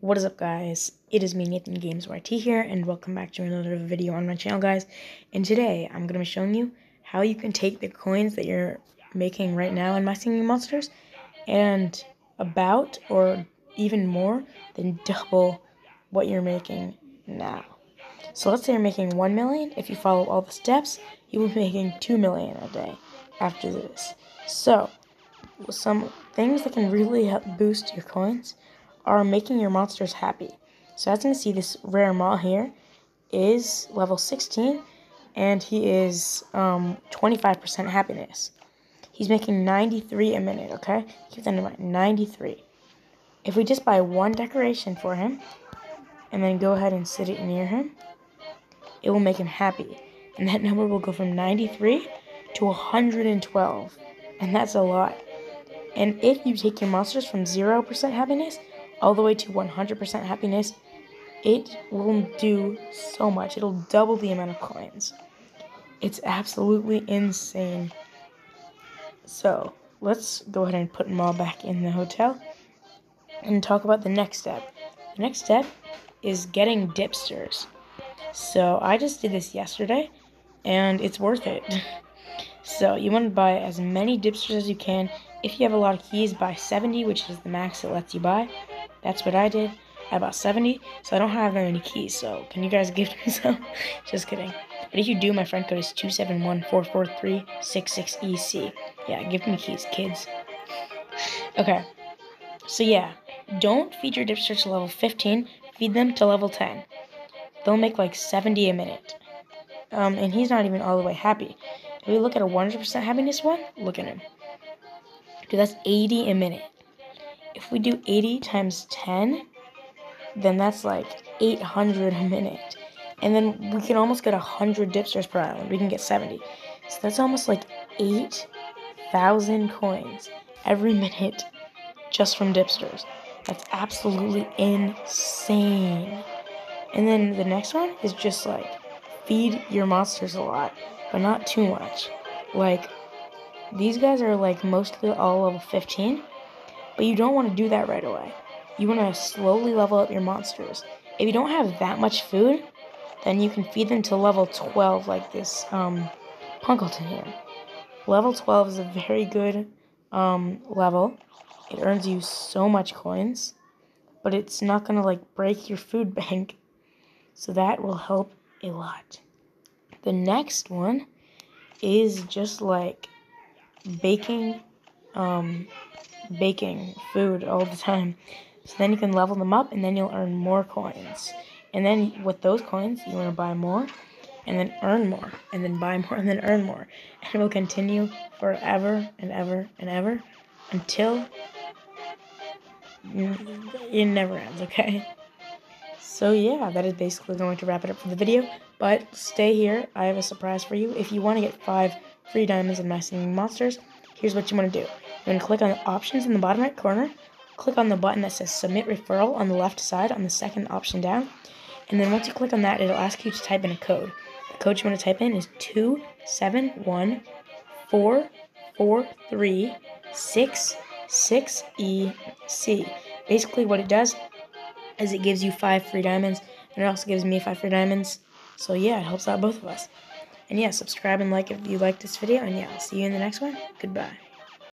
What is up guys? It is me Nathan Games YT here and welcome back to another video on my channel guys. And today I'm going to be showing you how you can take the coins that you're making right now in My Singing Monsters and about or even more than double what you're making now. So let's say you're making 1 million. If you follow all the steps, you will be making 2 million a day after this. So some things that can really help boost your coins are making your monsters happy. So as you can see, this rare maw here is level 16, and he is 25% um, happiness. He's making 93 a minute, okay? Keep that in mind, 93. If we just buy one decoration for him, and then go ahead and sit it near him, it will make him happy. And that number will go from 93 to 112. And that's a lot. And if you take your monsters from 0% happiness all the way to 100% happiness, it will do so much. It'll double the amount of coins. It's absolutely insane. So, let's go ahead and put them all back in the hotel and talk about the next step. The next step is getting dipsters. So, I just did this yesterday and it's worth it. so, you want to buy as many dipsters as you can. If you have a lot of keys, buy 70, which is the max it lets you buy. That's what I did. I bought 70, so I don't have very many keys. So can you guys give me some? Just kidding. But if you do, my friend code is 271-443-66EC. Yeah, give me keys, kids. Okay. So yeah, don't feed your dipsters to level 15. Feed them to level 10. They'll make like 70 a minute. Um, and he's not even all the way happy. If we look at a 100% happiness one, look at him. Dude, that's 80 a minute if we do 80 times 10, then that's like 800 a minute. And then we can almost get 100 dipsters per island. We can get 70. So that's almost like 8,000 coins every minute just from dipsters. That's absolutely insane. And then the next one is just like feed your monsters a lot, but not too much. Like, these guys are like mostly all level 15. But you don't want to do that right away. You want to slowly level up your monsters. If you don't have that much food, then you can feed them to level 12 like this um, Punkleton here. Level 12 is a very good um, level. It earns you so much coins, but it's not going to like break your food bank. So that will help a lot. The next one is just like baking um, baking food all the time. So then you can level them up and then you'll earn more coins. And then with those coins, you want to buy more and then earn more and then buy more and then earn more. And it will continue forever and ever and ever until it never ends, okay? So yeah, that is basically going to wrap it up for the video. But stay here, I have a surprise for you. If you want to get 5 free diamonds in My Singing Monsters, here's what you want to do. You're going to click on the options in the bottom right corner. Click on the button that says submit referral on the left side on the second option down. And then once you click on that, it'll ask you to type in a code. The code you want to type in is 27144366EC. Basically what it does is it gives you 5 free diamonds and it also gives me 5 free diamonds. So yeah, it helps out both of us. And yeah, subscribe and like if you like this video. And yeah, I'll see you in the next one. Goodbye.